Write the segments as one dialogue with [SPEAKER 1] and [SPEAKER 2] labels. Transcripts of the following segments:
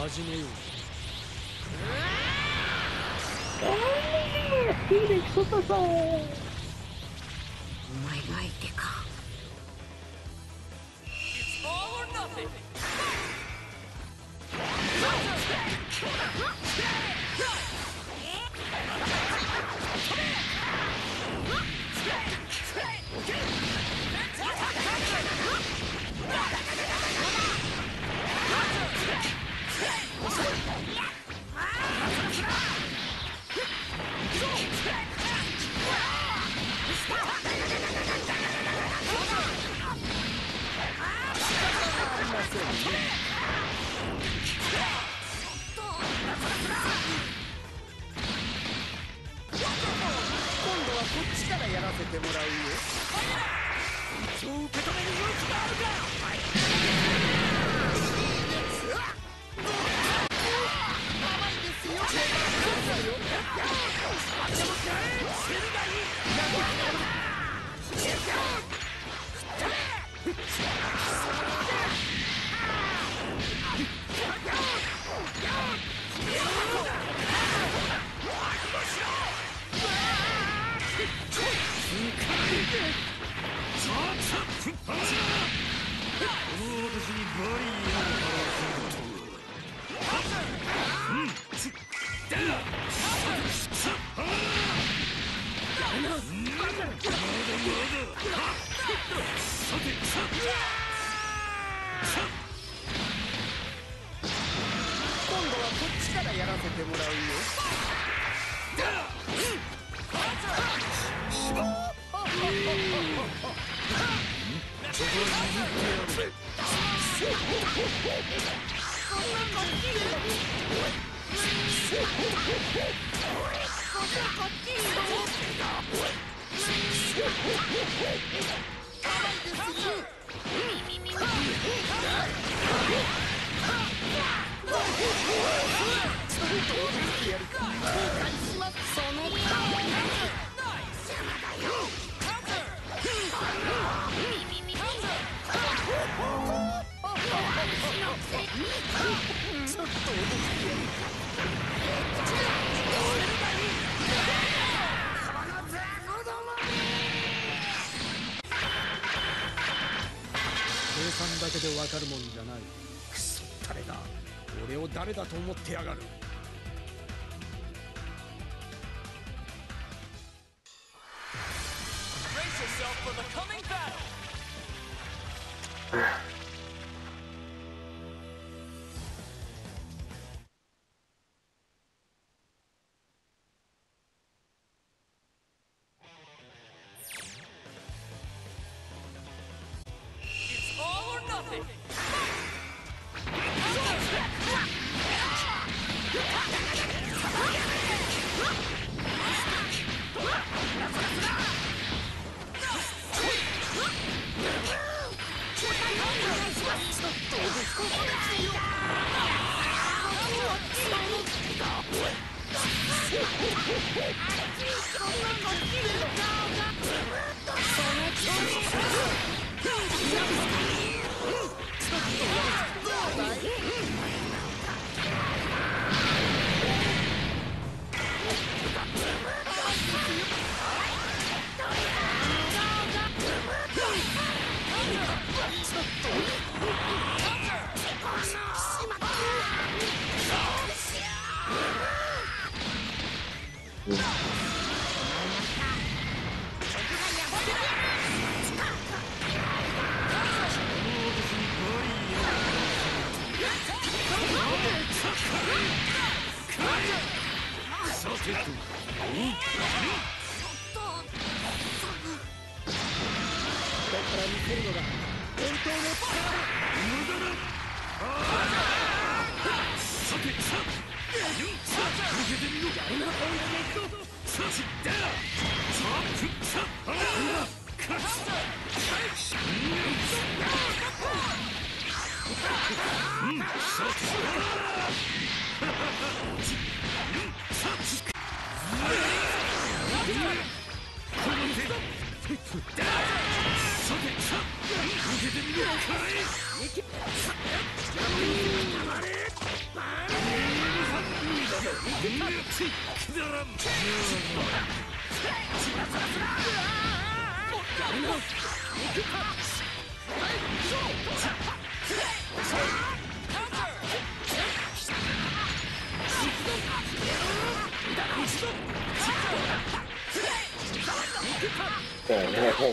[SPEAKER 1] 始めよう。
[SPEAKER 2] いいねクソささ
[SPEAKER 3] お前が相手か
[SPEAKER 1] 今度はこっちからやらせてもらうよ。計算だでわかるもんじゃない。クソったれが俺を誰だと思ってやがる。ハハハ!
[SPEAKER 3] あ
[SPEAKER 2] 对，那个后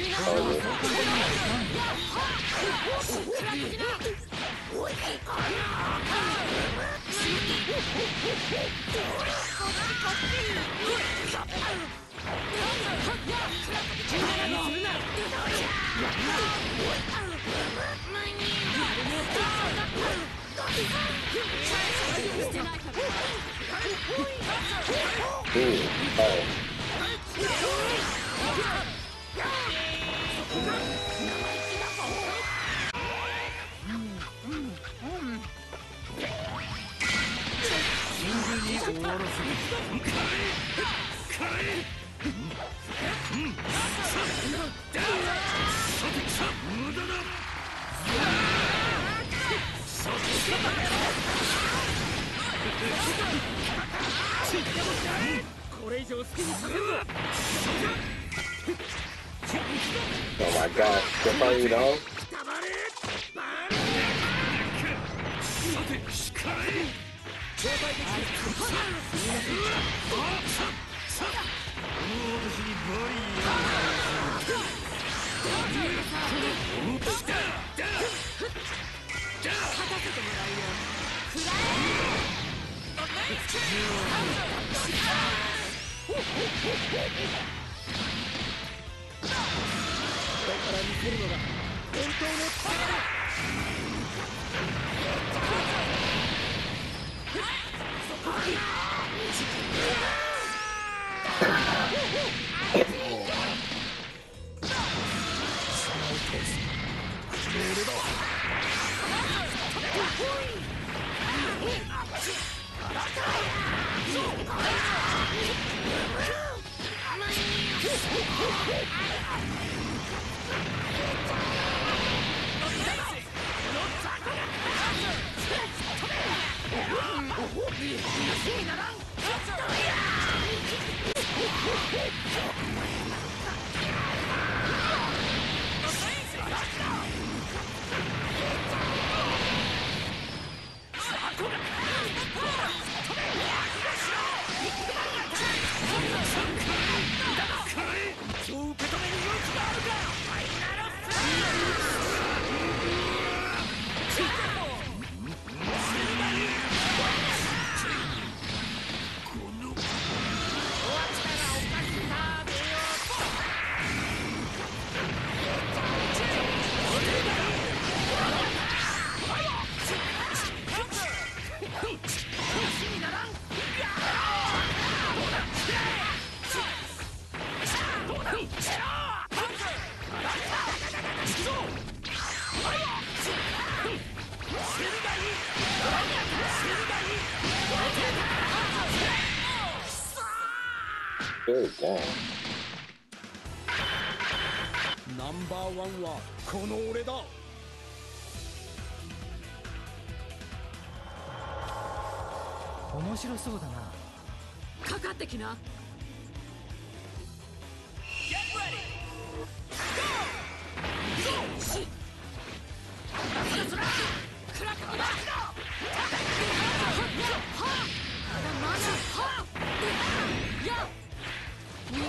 [SPEAKER 1] 以上好きにさせるぞ
[SPEAKER 2] Oh my gosh, good for you though.
[SPEAKER 1] そうバーワンはこの俺だ。面白そうだな。
[SPEAKER 3] かかってきな。
[SPEAKER 1] 俺のエネルギー。は永久に
[SPEAKER 3] の
[SPEAKER 1] やセル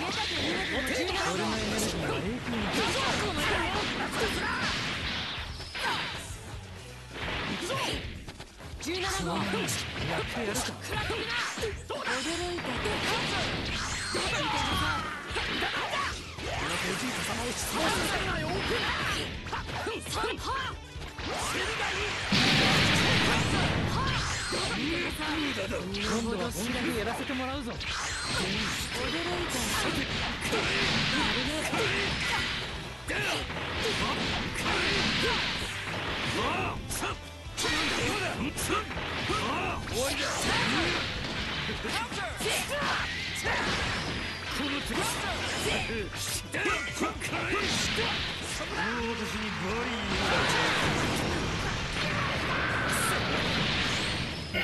[SPEAKER 1] ガイか
[SPEAKER 3] 驚いた
[SPEAKER 1] おじい様を質問するなよ今度は本気でやらせて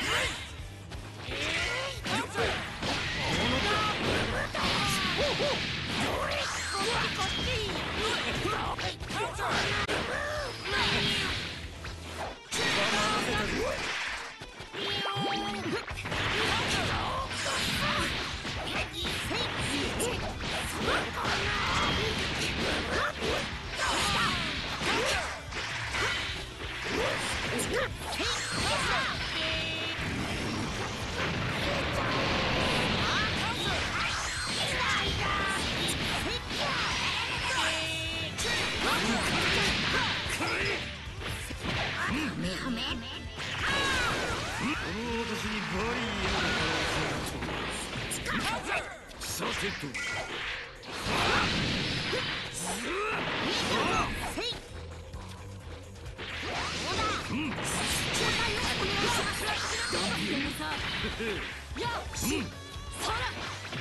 [SPEAKER 1] も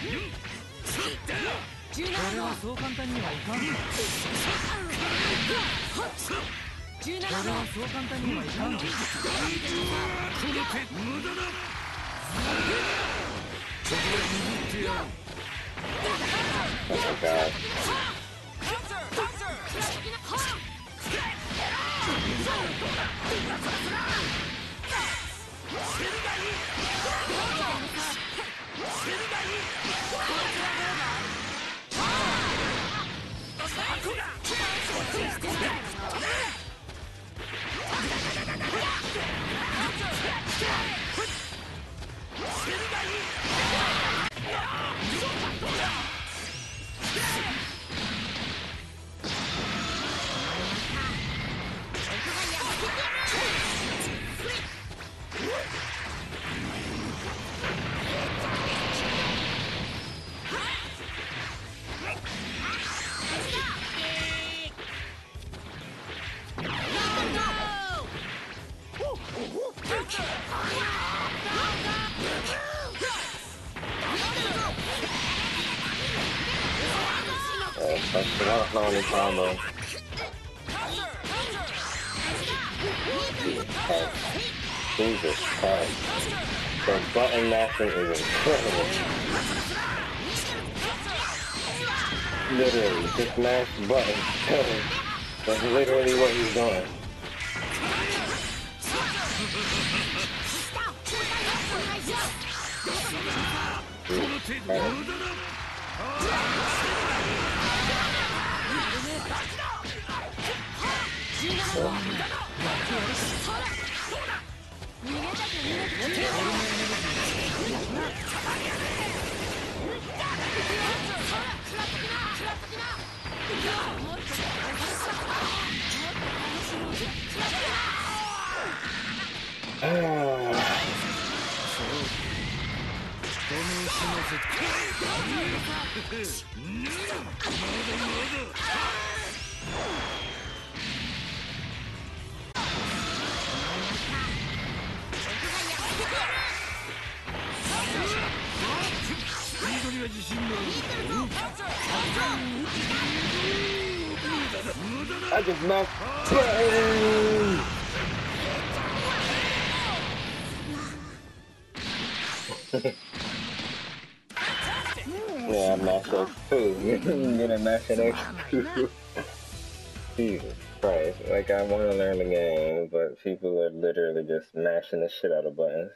[SPEAKER 1] 俺はそう簡単にはいかん俺はそう簡単にはいかん
[SPEAKER 2] Oh my god. Oh, that's not only combo. Jesus Christ. The button mashing is incredible. Literally, just mash buttons. That's literally what he's doing.
[SPEAKER 1] 逃げたくない
[SPEAKER 2] I just buttons! yeah, I mashed X too. You gonna mash an X too? Jesus Christ. Like, I want to learn the game, but people are literally just mashing the shit out of buttons.